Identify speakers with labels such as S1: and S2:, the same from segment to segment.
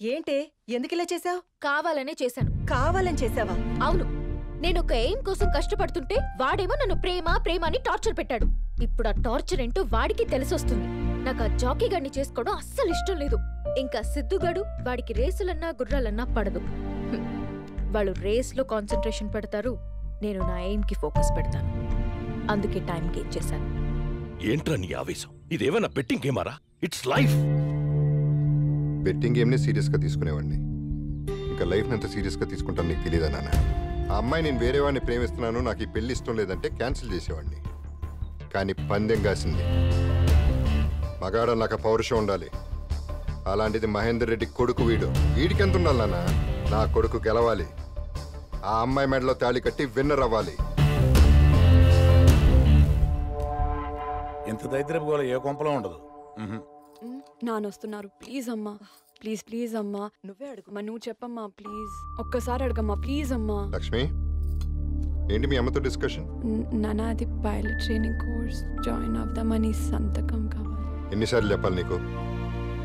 S1: ఏంటే? ఎందుకిలా చేసావు
S2: కావాలనే చేశాను.
S1: కావాలని చేసావా
S2: అవును. నేను ఒక ఎయిమ్ కోసం కష్టపడుతుంటే వాడేమో నన్ను ప్రేమ ప్రేమ అని టార్చర్ పెట్టాడు. ఇప్పుడు ఆ టార్చర్ ఏంటో వాడికి తెలిసొస్తుంది. నాకు ఆ జాకీ గడిని చేసుకోవడం అస్సలు ఇష్టం లేదు. ఇంకా సిద్ధుగాడు వాడికి రేసులన్నా గుర్రాలన్నా పడదు. వాళ్ళు రేస్లో కాన్సన్ట్రేషన్ పెడతారు. నేను నా ఎయిమ్కి ఫోకస్ పెడతాను. అందుకే టైంకి ఇచ్చేశాను
S3: ఏంట్రా నీ ఆవేశం? ఇదేమైనా బెట్టింగ్ గేమారా? It's life!
S4: బెట్టింగ్ గేమ్ని సీరియస్గా తీసుకునేవాడిని. ఇంకా లైఫ్ని ఎంత సీరియస్గా తీసుకుంటాను నీకు తెలియదా నాన్న? ఆ అమ్మాయి నేను వేరే వాడిని ప్రేమిస్తున్నాను నాకు ఈ పెళ్ళి ఇష్టం లేదంటే క్యాన్సిల్ చేసేవాడిని. కానీ పందెం కాసింది. మగాడ నాకు పౌరుషం ఉండాలి. అలాంటిది మహేందర్ రెడ్డి కొడుకు వీడు. వీడికి ఎంత ఉండాలి నాన్న? నా కొడుకు గెలవాలి. ఆ అమ్మాయి మెడలో తాళి కట్టి విన్నర్ అవ్వాలి.
S5: ఇంత దరిద్రపు గోళ ఏ కొంపలో ఉండదు.
S6: నానొస్తున్నారు. ప్లీజ్ అమ్మా. ప్లీజ్ ప్లీజ్ అమ్మా.
S1: నువ్వే అడుగు.
S6: అమ్మా నువ్వు చెప్పమ్మా ప్లీజ్ ఒక్కసారి అడగమ్మా ప్లీజ్ అమ్మా.
S4: లక్ష్మి ఏంటి మీ అమ్మతో డిస్కషన్
S6: న- నాన్న అది పైలట్ ట్రైనింగ్ కోర్స్ జాయిన్ అవుదామని సంతకం కావాలి.
S4: ఎన్నిసార్లు చెప్పాలి నీకు?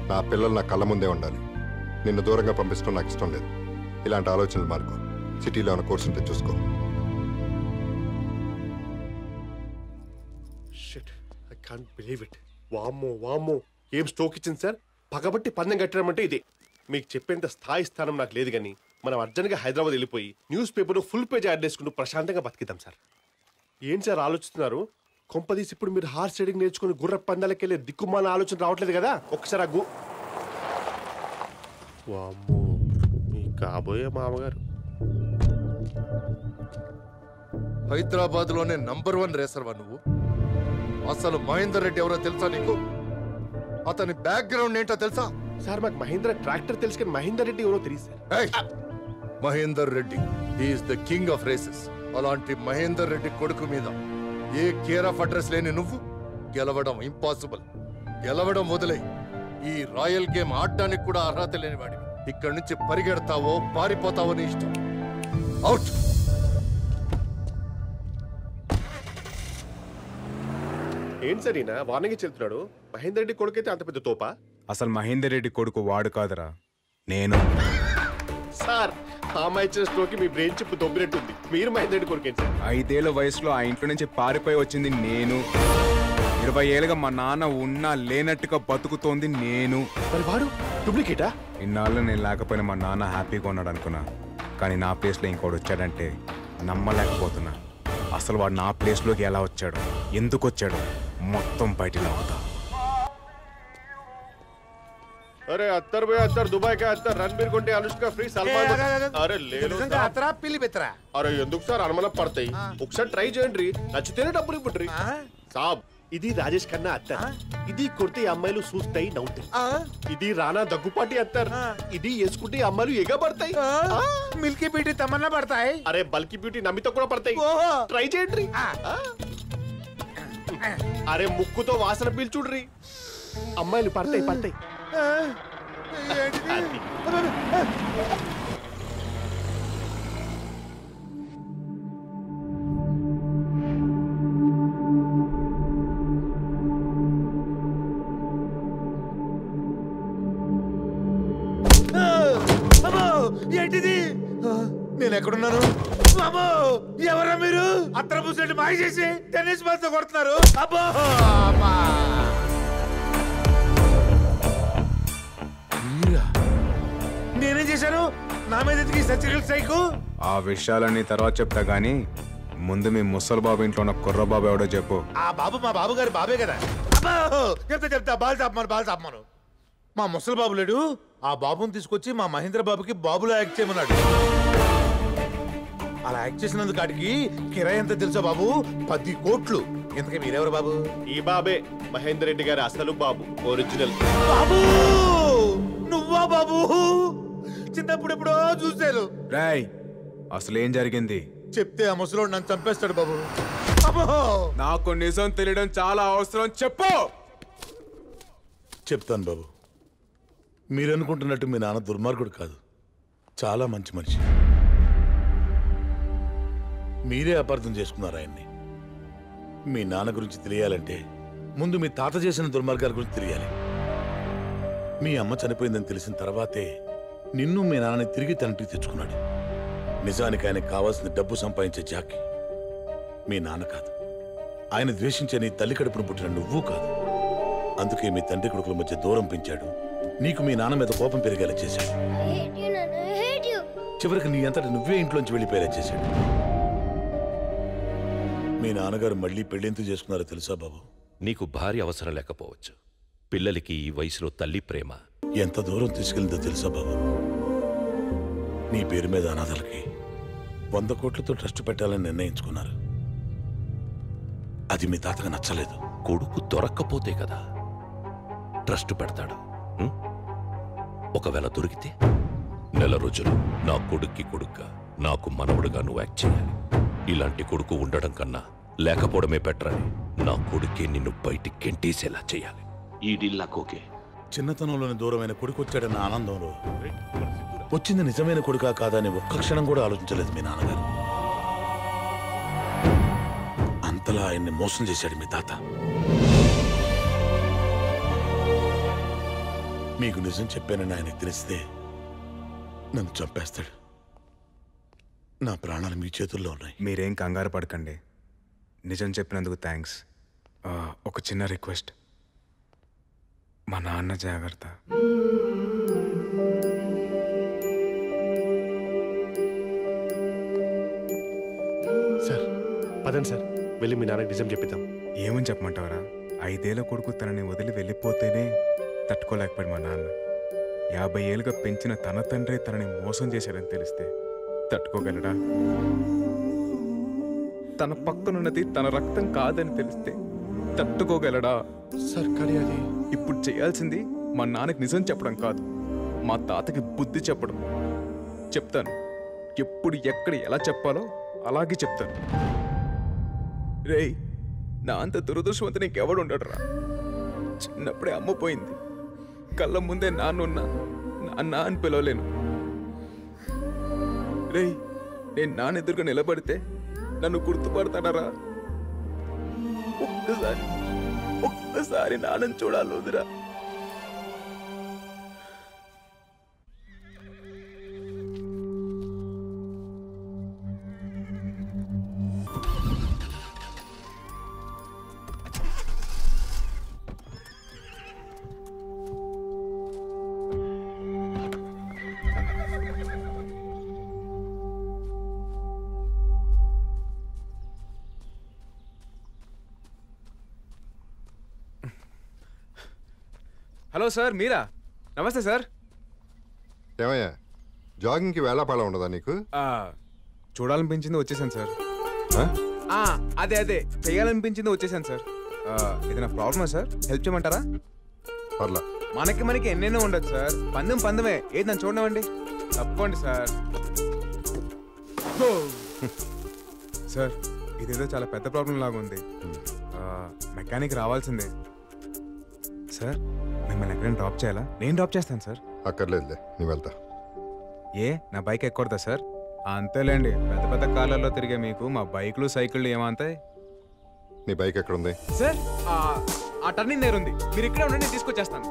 S4: నా పిల్లలు నా కళ్ళ ముందే ఉండాలి. నిన్ను దూరంగా పంపించడం నాకు ఇష్టం లేదు. ఇలాంటి ఆలోచనలు మార్కు. సిటీలో ఉన్న కోర్సు ఉంటే చూసుకో.
S7: Shit I can't believe it వామ్మో వామ్మో. ఏం స్ట్రోక్ ఇచ్చింది సార్? పగబట్టి పందెం కట్టడం అంటే ఇది. మీకు చెప్పేంత స్థాయి స్థానం నాకు లేదు కానీ మనం అర్జెంట్గా హైదరాబాద్ వెళ్ళిపోయి news paper full page ad చేసుకుంటూ ప్రశాంతంగా బతికిద్దాం సార్. ఏంటి సార్ ఆలోచిస్తున్నారు? కొంపదీసి ఇప్పుడు మీరు హార్స్ రైడింగ్ నేర్చుకుని గుర్ర పందాలకి వెళ్ళే దిక్కుమాల ఆలోచన రావట్లేదు కదా? ఒకసారి ఆ గు వామ్మో మీ కాబోయే మామగారు.
S8: హైదరాబాద్లోనే నంబర్ వన్ రేసర్వా నువ్వు? అసలు మహేందర్ రెడ్డి ఎవరో తెలుసా నీకు? అతని బ్యాక్గ్రౌండ్ ఏంటో తెలుసా?
S7: సార్ మాకు మహేంద్ర ట్రాక్టర్ తెలుసు కానీ మహేందర్ రెడ్డి ఎవరో తెలియదు sir!
S8: Mahender Reddy is the king of races అలాంటి మహేందర్ రెడ్డి కొడుకు మీద ఏ కేర్ ఆఫ్ అడ్రస్ లేని నువ్వు? గెలవడం ఇంపాసిబుల్ గెలవడం వదిలే. ఈ రాయల్ గేమ్ ఆడడానికి కూడా అర్హత లేని వాడివి. ఇక్కడి నుంచి పరిగెడతావో పారిపోతావో నీ ఇష్టం. అవుట్
S7: ఏంటి సార్ ఈయన? వార్నింగ్ ఇచ్చి వెళ్తున్నాడు మహేందర్ రెడ్డి కొడుకైతే అంత పెద్ద తోపా?
S9: అసలు మహేందర్ రెడ్డి కొడుకు వాడు కాదురా. నేను.
S7: సార్ ఆ అమ్మాయి ఇచ్చిన స్ట్రోక్ మీ బ్రెయిన్ చిప్ దొబ్బినట్టుంది. మీరు మహేందర్ రెడ్డి కొడుకేంటి సార్?
S9: ఐదేళ్ళ వయసులో ఆ ఇంట్లో నుంచి పారిపోయి వచ్చింది నేను. ఇరవై ఏళ్ళుగా మా నాన్న ఉన్నా లేనట్టుగా బతుకుతోంది నేను.
S7: మరి వాడు డూప్లికేటా?
S9: ఇన్నాళ్ళు నేను లేకపోయినా మా నాన్న హ్యాపీగా ఉన్నాడు అనుకున్నా. కానీ నా ప్లేస్లో ఇంకోటి వచ్చాడంటే నమ్మలేకపోతున్నా. అసలు వాడు నా ప్లేస్లోకి ఎలా వచ్చాడు? ఎందుకు వచ్చాడు? మొత్తం బయటిలో అవుతా
S7: అరే అత్తర్ పోయి అత్తర్ దుబాయ్ కా అత్తర్ రణబీర్ కొంటే అనుష్క ఫ్రీ సల్మాన్ అరే లేదు సార్.
S5: పిల్లి బెత్తరా?
S7: అరే ఎందుకు సార్ అనుమానం పడతాయి? ఒకసారి ట్రై చేయండి. నచ్చితేనే డబ్బులు ఇవ్వండి. సాబ్ ఇది రాజేష్ ఖన్నా అత్తర్. ఇది కొడితే ఈ అమ్మాయిలు చూస్తాయి నవ్వుతాయి. ఇది రానా దగ్గుపాటి అత్తర్. ఇది వేసుకుంటే ఈ అమ్మాయిలు ఎగబడతాయి. ఆ.
S5: మిల్కీ పీటీ తమన్నా పడతాయి.
S7: అరే బల్కి బ్యూటీ నమ్మితో కూడా పడతాయి.
S5: ఓహో.
S7: ట్రై చేయండి. ఆ. అరే ముక్కుతో వాసన పీల్చుడ్రి. అమ్మాయిలు పడతాయి పడతాయి.
S5: అత్తర పూసేటి మాయ చేసి టెన్నిస్ బాల్తో కొడుతున్నారు. అబ్బో! అమ్మా. మీరా? నేనేం చేశాను? నా మీద ఎందుకు ఈ సచిరల్ సైకు
S9: ఆ విషయాలన్నీ తర్వాత చెప్తా గానీ ముందు మీ ముసలి బాబు ఇంట్లో ఉన్న కుర్రబాబు ఎవడో చెప్పు.
S5: ఆ బాబు మా బాబు గారి బాబే కదా. అబ్బో! చెప్తా చెప్తా. బాల్ చాపమాను బాల్ చాపమాను మా ముసలి బాబు లేడు. ఆ బాబుని తీసుకొచ్చి మా మహేంద్ర బాబుకి బాబులో యాక్ట్ చేయమన్నాడు. అలా యాక్ట్ చేసినందుకు కాడికి కిరాయి ఎంత తెలుసా బాబు? పది కోట్లు. ఇంతకీ మీరెవరు బాబు?
S7: ఈ బాబే. మహేందర్ రెడ్డి గారి అసలు బాబు. ఒరిజినల్
S5: బాబు! నువ్వా బాబు? చిన్నప్పుడు ఎప్పుడో చూశాను.
S9: రాయ్ అసలు ఏం జరిగింది?
S5: చెప్తే ఆ ముసలోడు నన్ను చంపేస్తాడు బాబు. అబ్బో!
S9: నాకు నిజం తెలియడం చాలా అవసరం. చెప్పు!
S5: చెప్తాను బాబు. మీరు అనుకుంటున్నట్టు మీ నాన్న దుర్మార్గుడు కాదు. చాలా మంచి మనిషి. మీరే అపార్థం చేసుకున్నారు ఆయన్ని. మీ నాన్న గురించి తెలియాలంటే ముందు మీ తాత చేసిన దుర్మార్గాల గురించి తెలియాలి. మీ అమ్మ చనిపోయిందని తెలిసిన తర్వాతే నిన్ను మీ నాన్నని తిరిగి తనటికి తెచ్చుకున్నాడు. నిజానికి ఆయనకు కావాల్సిన డబ్బు సంపాదించే జాకి మీ నాన్న కాదు. ఆయన ద్వేషించే నీ తల్లి కడుపును పుట్టిన నువ్వు కాదు. అందుకే మీ తండ్రి కొడుకుల మధ్య దూరం పెంచాడు. నీకు మీ నాన్న మీద కోపం పెరిగేలా చేశాడు. చివరికి నీ అంతటి నువ్వే ఇంట్లోంచి వెళ్ళిపోయేలా చేశాడు. మీ నాన్నగారు మళ్ళీ పెళ్ళెందుకు చేసుకున్నారో తెలుసా బాబు?
S3: నీకు భార్య అవసరం లేకపోవచ్చు. పిల్లలకి ఈ వయసులో తల్లి ప్రేమ.
S5: ఎంత దూరం తీసుకెళ్ళిందో తెలుసా బాబు? నీ పేరు మీద అనాథలకి వంద కోట్లతో ట్రస్ట్ పెట్టాలని నిర్ణయించుకున్నారు. అది మీ తాతగా నచ్చలేదు.
S3: కొడుకు దొరక్కపోతే కదా? ట్రస్ట్ పెడతాడు? ఒకవేళ దొరికితే? నెల రోజులు నా కొడుక్కి కొడుగ్గా నాకు మనవడుగా నువ్వు యాక్ట్ చేయాలి. ఇలాంటి కొడుకు ఉండడం కన్నా లేకపోవడమే బెటరని నా కొడుకే నిన్ను బయటికి గెంటేసేలా చేయాలి. ఈ డీల్ నాకు ఓకే.
S5: చిన్నతనంలోని దూరమైన కొడుకు వచ్చాడన్న ఆనందంలో వచ్చింది నిజమైన కొడుకా కాదా అని ఒక్క క్షణం కూడా ఆలోచించలేదు మీ నాన్నగారు. అంతలా ఆయన్ని మోసం చేశాడు మీ తాత. మీకు నిజం చెప్పానని ఆయనకు తెలిస్తే నన్ను చంపేస్తాడు. నా ప్రాణాలు మీ చేతుల్లో ఉన్నాయి.
S9: మీరేం కంగారు పడకండి. నిజం చెప్పినందుకు థ్యాంక్స్. ఒక చిన్న రిక్వెస్ట్. మా నాన్న జాగ్రత్త.
S7: సార్ పదండి సార్. వెళ్ళి మీ నాన్నకి నిజం చెప్పిద్దాం.
S9: ఏమని చెప్పమంటావరా? ఐదేళ్ళ కొడుకు తనని వదిలి వెళ్ళిపోతేనే తట్టుకోలేకపోయాడు మా నాన్న. యాభై ఏళ్ళుగా పెంచిన తన తండ్రి తనని మోసం చేశాడని తెలిస్తే తట్టుకోగలడా? తన పక్కనున్నది తన రక్తం కాదని తెలిస్తే తట్టుకోగలడా?
S7: సార్ కానీ అది
S9: ఇప్పుడు చేయాల్సింది మా నాన్నకి నిజం చెప్పడం కాదు. మా తాతకి బుద్ధి చెప్పడం. చెప్తాను. ఎప్పుడు ఎక్కడ ఎలా చెప్పాలో అలాగే చెప్తాను. రేయ్ నా అంత దురదృష్టవంతుని ఇంకెవడు ఉండడురా? చిన్నప్పుడే అమ్మ పోయింది. కళ్ళ ముందే నాన్నున్నా నాన్న అని పిలవలేను. రేయ్ నేను నాన్న ఎదురుగా నిలబడితే నన్ను గుర్తుపడతాడరా? ఒక్కసారి ఒక్కసారి నాన్నని చూడాలి వదిరా. హలో సార్ మీరా? నమస్తే సార్.
S4: ఏమయ్యా? జాగింగ్కి వేళాపాళ ఉండదా నీకు?
S9: చూడాలనిపించింది వచ్చేసాను సార్. అదే అదే చేయాలనిపించింది వచ్చేసాను సార్. ఏదైనా ప్రాబ్లమా సార్? హెల్ప్ చేయమంటారా?
S4: పర్లా.
S9: మనకి మనకి ఎన్నెన్నో ఉండదు సార్. పందెం పందమే. ఏది నన్ను చూడనివ్వండి. తప్పండి సార్. సార్ ఇదేదో చాలా పెద్ద ప్రాబ్లం లాగా ఉంది మెకానిక్ రావాల్సిందే. సార్ మిమ్మల్ని ఎక్కడైనా డ్రాప్ చేయాలా? నేను డ్రాప్ చేస్తాను సార్.
S4: అక్కర్లేదులే నీ వెళ్తా.
S9: ఏ? నా బైక్ ఎక్కకూడదా సార్? అంతేలేండి. పెద్ద పెద్ద కార్లలో తిరిగే మీకు మా బైక్లు సైకిళ్ళు ఏమంతాయి?
S4: నీ బైక్ ఎక్కడుంది?
S9: సార్ ఆ, ఆ టర్నింగ్ దగ్గర ఉంది. మీరు ఇక్కడే ఉండండి నేను తీసుకొచ్చేస్తాను.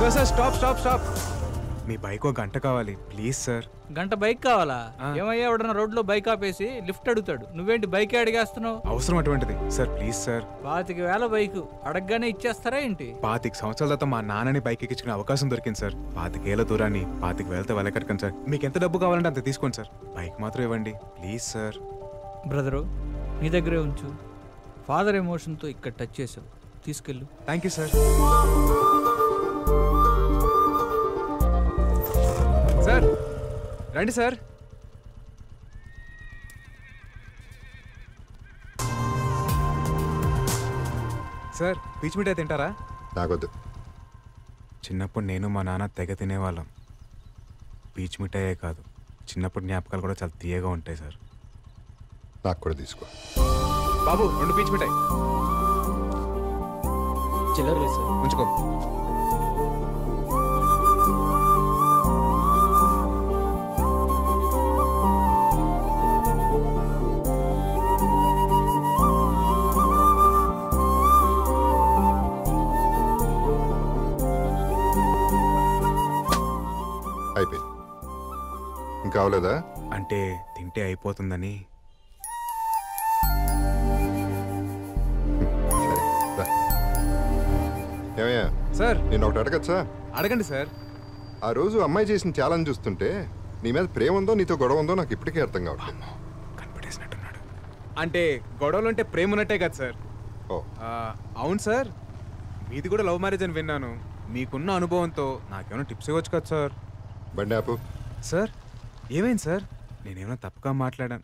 S9: Sir sir stop stop stop. మీ బైక్ ఒక గంట కావాలి. Please sir.
S10: గంట బైక్ కావాలా. ఏమయ్యా ఎవడన్నా రోడ్లో బైక్ ఆపేసి లిఫ్ట్ అడుగుతాడు. నువ్వేంటి బైక్ అడిగేస్తున్నావు?
S9: అవసరం అటువంటిది. Sir please sir.
S10: పాతిక వేల బైక్. అడగగానే ఇచ్చేస్తారా ఏంటి?
S9: పాతిక సంవత్సరాల తర్వాత మా నాన్నని బైక్ ఎక్కించుకునే అవకాశం దొరికింది సార్. పాతికేళ్ళ దూరాన్ని పాతిక వేలతో వెళ్ళకట్టకండి సార్. మీకు ఎంత డబ్బు కావాలంటే అంత తీసుకోండి సార్. బైక్ మాత్రం ఇవ్వండి. Please sir.
S10: బ్రదరు నీ దగ్గరే ఉంచు. ఫాదర్ ఎమోషన్తో ఇక్కడ టచ్ చేసావు. తీసుకెళ్ళు.
S9: Thank you sir. రండి సార్. సార్ పీచ్ మిఠాయి తింటారా?
S4: నాకొద్దు.
S9: చిన్నప్పుడు నేను మా నాన్న తెగ తినేవాళ్ళం. పీచ్ మిఠాయే కాదు చిన్నప్పుడు జ్ఞాపకాలు కూడా చాలా తీయగా ఉంటాయి సార్.
S4: నాకు కూడా తీసుకో.
S9: బాబు రెండు పీచ్ మిఠాయి.
S10: చిల్లర లేదు సార్.
S9: ఉంచుకో.
S4: ఇంకా అవలేదా
S9: అంటే తింటే అయిపోతుందని.
S4: సరే రా. ఏమయ్యా?
S9: సార్.
S4: నేను ఒకటి అడగచ్చా?
S9: అడగండి సార్.
S4: ఆ రోజు అమ్మాయి చేసిన ఛాలెంజ్ చూస్తుంటే నీ మీద ప్రేమ ఉందో నీతో గొడవ ఉందో నాకు ఇప్పటికీ అర్థం కావట్లేదు.
S9: కనిపెట్టేసినట్టున్నాడు అంటే గొడవలు అంటే ప్రేమ ఉన్నట్టే కదా సార్.
S4: ఓ.
S9: ఆ, అవును సార్. మీది కూడా లవ్ మ్యారేజ్ అని విన్నాను. మీకున్న అనుభవంతో నాకేమైనా టిప్స్ ఇవ్వచ్చు కదా సార్?
S4: బండి ఆపు.
S9: సార్ ఏమైంది సార్? నేనేమైనా తప్పుగా మాట్లాడాను.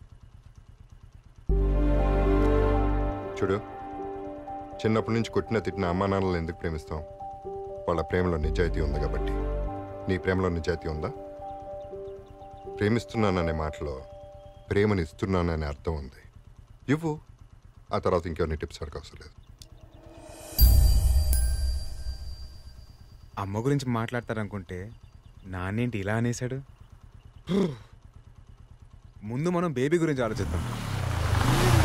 S4: చూడు చిన్నప్పటి నుంచి కొట్టిన తిట్టిన అమ్మా నాన్నలను ఎందుకు ప్రేమిస్తాం వాళ్ళ ప్రేమలో నిజాయితీ ఉంది కాబట్టి. నీ ప్రేమలో నిజాయితీ ఉందా? ప్రేమిస్తున్నాననే మాటలో ప్రేమని ఇస్తున్నాననే అర్థం ఉంది. ఇవ్వు. ఆ తర్వాత ఇంకెవరిని టిప్స్ అడగ అవసరం లేదు.
S9: అమ్మ గురించి మాట్లాడతారనుకుంటే నాన్నేంటి ఇలా అనేశాడు? ముందు మనం బేబీ గురించి ఆలోచిద్దాం.